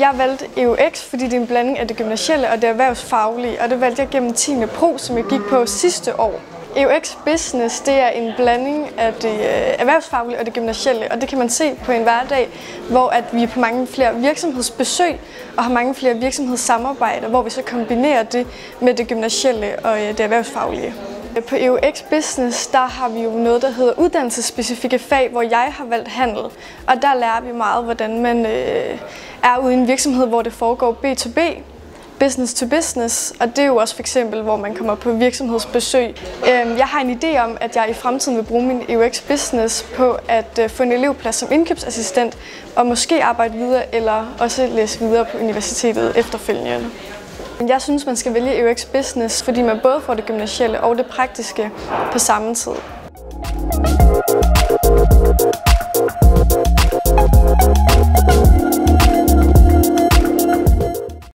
Jeg valgte EUX, fordi det er en blanding af det gymnasielle og det erhvervsfaglige, og det valgte jeg gennem 10. Pro, som jeg gik på sidste år. EUX Business det er en blanding af det øh, erhvervsfaglige og det gymnasielle, og det kan man se på en hverdag, hvor at vi er på mange flere virksomhedsbesøg og har mange flere virksomhedssamarbejder, hvor vi så kombinerer det med det gymnasielle og øh, det erhvervsfaglige. På EUX Business der har vi jo noget, der hedder uddannelsesspecifikke fag, hvor jeg har valgt handel. Og der lærer vi meget, hvordan man øh, er ude i en virksomhed, hvor det foregår B2B, business to business, og det er jo også for eksempel, hvor man kommer på virksomhedsbesøg. Øhm, jeg har en idé om, at jeg i fremtiden vil bruge min EUX Business på at øh, få en elevplads som indkøbsassistent, og måske arbejde videre, eller også læse videre på universitetet efterfølgende. Jeg synes, man skal vælge EUX Business, fordi man både får det gymnasielle og det praktiske på samme tid.